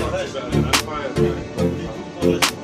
That's fine.